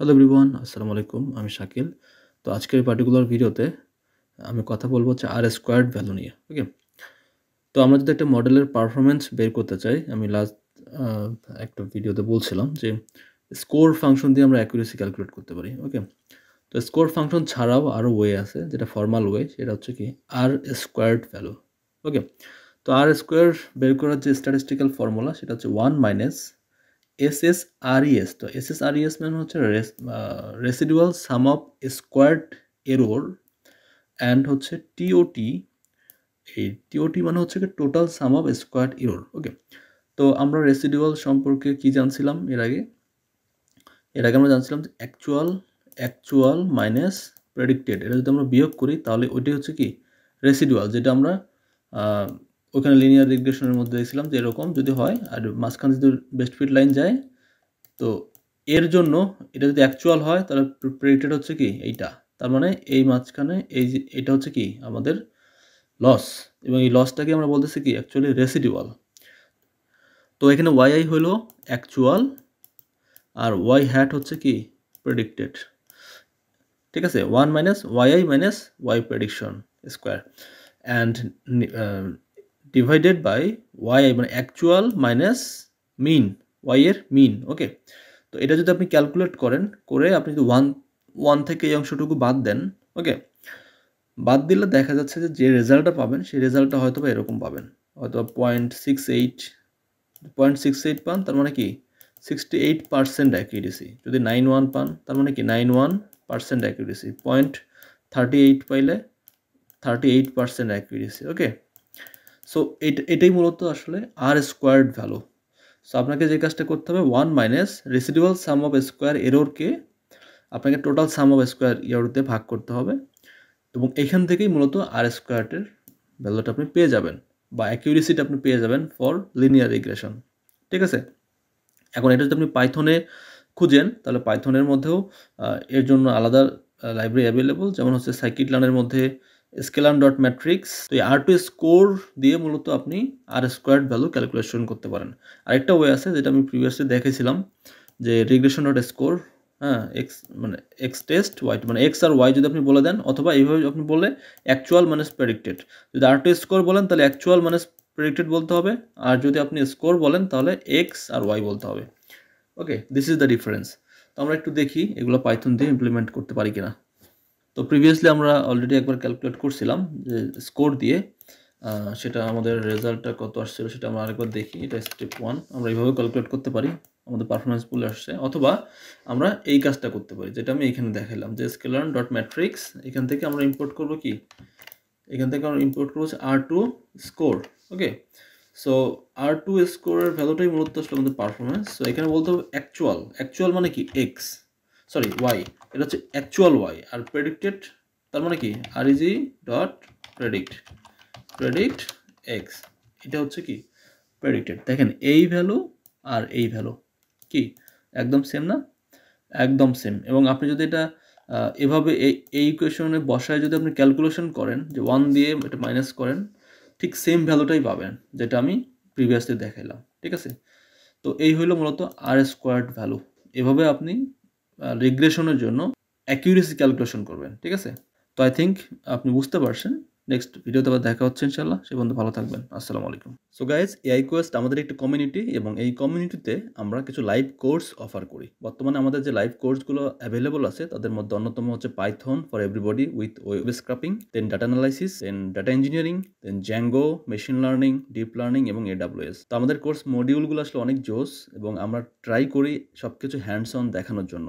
Hello everyone আসসালামু আলাইকুম আমি শাকিল। তো আজকের পার্টিকুলার ভিডিওতে আমি কথা বলব হচ্ছে আর স্কোয়ার্ড ভ্যালু নিয়ে ওকে তো আমরা যদি একটা মডেলের পারফরমেন্স বের করতে চাই, আমি লাস্ট একটা ভিডিওতে বলছিলাম যে স্কোর ফাংশন দিয়ে আমরা অ্যাকুরেসি ক্যালকুলেট করতে পারি ওকে তো স্কোর ফাংশন ছাড়াও আরও ওয়ে আছে, যেটা ফর্মাল ওয়ে সেটা হচ্ছে কি আর স্কোয়ার্ড ভ্যালু ওকে তো আর স্কোয়ার বের করার যে স্ট্যাটিস্টিক্যাল ফর্মুলা সেটা হচ্ছে one minus S S R E S তো S S R E S মানে হচ্ছে residual sum of squared error and হচ্ছে টিওটি এই টিওটি মানে হচ্ছে total sum of squared error okay তো আমরা রেসিডুয়াল সম্পর্কে কি জানছিলাম এর আগে? এর আগে আমরা জানছিলাম যে অ্যাকচুয়াল অ্যাকচুয়াল মাইনাস প্রেডিক্টেড এটা যদি আমরা বিয়োগ করি তাহলে ওইটাই হচ্ছে কি রেসিডুয়াল যেটা আমরা ওখানে লিনিয়ার রিগ্রেশনের মধ্যে দেখছিলাম যে এরকম যদি হয় আর মাঝখানে যদি বেস্ট ফিট লাইন যায়, তো এর জন্য এটা যদি অ্যাকচুয়াল হয়, তাহলে প্রেডিক্টেড হচ্ছে কি এইটা। তার মানে এই মাঝখানে এই যে এটা হচ্ছে কি আমাদের লস এবং এই লসটাকে আমরা বলতেছি কি অ্যাকচুয়ালি রেসিডুয়াল তো এখানে ওয়াই আই হলো অ্যাকচুয়াল আর ওয়াই হ্যাট হচ্ছে কি প্রেডিক্টেড ঠিক আছে? One minus Y I minus Y prediction square and divided by Y মানে অ্যাকচুয়াল মাইনাস মিন ওয়াই এর মিন ওকে তো এটা যদি আপনি ক্যালকুলেট করেন, করে আপনি যদি ওয়ান ওয়ান থেকে এই অংশটুকু বাদ দেন ওকে বাদ দিলে দেখা যাচ্ছে যে যে রেজাল্টটা পাবেন, সেই রেজাল্টটা হয়তো বা এরকম পাবেন। হয়তো point six eight point six eight পান, তার মানে কি? সিক্সটি এইট পার্সেন্ট অ্যাকিউরেসি যদি নাইন ওয়ান পান, তার মানে কি? Nine one percent accuracy point thirty eight পাইলে thirty eight percent accuracy okay so এটাই মূলত আসলে আর স্কোয়ার্ড ভ্যালু সো আপনাকে যে কাজটা করতে হবে one minus residual sum of square এরোরকে আপনাকে টোটাল সাম অফ স্কোয়ার ইয়ারতে ভাগ করতে হবে এবং এখান থেকেই মূলত আর স্কোয়ারের ভ্যালুটা আপনি পেয়ে যাবেন বা অ্যাকিউরেসিটা আপনি পেয়ে যাবেন ফর লিনিয়ার রিগ্রেশন ঠিক আছে? এখন এটা যদি আপনি পাইথনে খুঁজেন, তাহলে পাইথনের মধ্যেও এর জন্য আলাদা লাইব্রেরি অ্যাভেলেবল যেমন হচ্ছে সাইকিট লার্নের মধ্যে স্কেলান ডট ম্যাট্রিক্স তো এই আর টু স্কোর দিয়ে মূলত আপনি আর স্কোয়ার্ড ভ্যালু ক্যালকুলেশন করতে পারেন। আরেকটা ওয়ে আছে যেটা আমি প্রিভিয়াসলি দেখেছিলাম, যে রিগ্রেশন ডট স্কোর হ্যাঁ এক্স মানে এক্স টেস্ট ওয়াই মানে এক্স আর ওয়াই যদি আপনি বলে দেন, অথবা এইভাবে আপনি বললে অ্যাকচুয়াল মানে প্রেডিক্টেড যদি আর টু স্কোর বলেন, তাহলে অ্যাকচুয়াল মানে প্রেডিক্টেড বলতে হবে, আর যদি আপনি স্কোর বলেন, তাহলে এক্স আর ওয়াই বলতে হবে। Okay this is the difference তো আমরা একটু দেখি, এগুলো পাইথন দিয়ে ইমপ্লিমেন্ট করতে পারি কিনা। তো প্রিভিয়াসলি আমরা অলরেডি একবার ক্যালকুলেট করছিলাম যে স্কোর দিয়ে সেটা আমাদের রেজাল্টটা কত আসছিল সেটা আমরা আরেকবার দেখি, এটা স্টেপ ওয়ান আমরা এইভাবে ক্যালকুলেট করতে পারি, আমাদের পারফরমেন্স পুলে আসছে, অথবা আমরা এই কাজটা করতে পারি, যেটা আমি এখানে দেখালাম, যে স্কেলার ডট ম্যাট্রিক্স এখান থেকে আমরা ইম্পোর্ট করব কি? এখান থেকে আমরা ইম্পোর্ট করব R two score okay so R two স্কোরের ভ্যালুটাই মূলত আসলে আমাদের পারফরমেন্স সো এখানে বলতে হবে অ্যাকচুয়াল অ্যাকচুয়াল মানে কি? এক্স সরি ওয়াই এটা হচ্ছে অ্যাকচুয়াল ওয়াই আর প্রেডিক্টেড তার মানে কি? আর easy dot predict predict X এটা হচ্ছে কি? প্রেডিক্টেড দেখেন, এই ভ্যালু আর এই ভ্যালু কি? একদম সেম না? একদম সেম এবং আপনি যদি এটা এভাবে এই এই কোয়েশনে বসায় যদি আপনি ক্যালকুলেশন করেন, যে ওয়ান দিয়ে এটা মাইনাস করেন, ঠিক সেম ভ্যালুটাই পাবেন, যেটা আমি প্রিভিয়াসলি দেখাইলাম। ঠিক আছে? তো এই হলো মূলত আর স্কোয়ার্ড ভ্যালু এভাবে আপনি রিগ্রেশনের জন্য অ্যাকিউরেসি ক্যালকুলেশন করবেন, ঠিক আছে? তো আই থিঙ্ক আপনি বুঝতে পারছেন। নেক্সট ভিডিওতে আবার দেখা হচ্ছে ইনশাল্লাহ সে বন্ধু ভালো থাকবেন। আসসালামু আলাইকুম। সো গাইজ এআই কোয়েস্ট আমাদের একটি কমিউনিটি এবং এই কমিউনিটিতে আমরা কিছু লাইভ কোর্স অফার করি। বর্তমানে আমাদের যে লাইভ কোর্সগুলো অ্যাভেলেবল আছে, তাদের মধ্যে অন্যতম হচ্ছে Python for everybody with web scraping then data analysis then data engineering then Django machine learning deep learning এবং এডাব্লিউএস তো আমাদের কোর্স মডিউলগুলো আসলে অনেক জোস এবং আমরা ট্রাই করি সব কিছু হ্যান্ডস অন দেখানোর জন্য।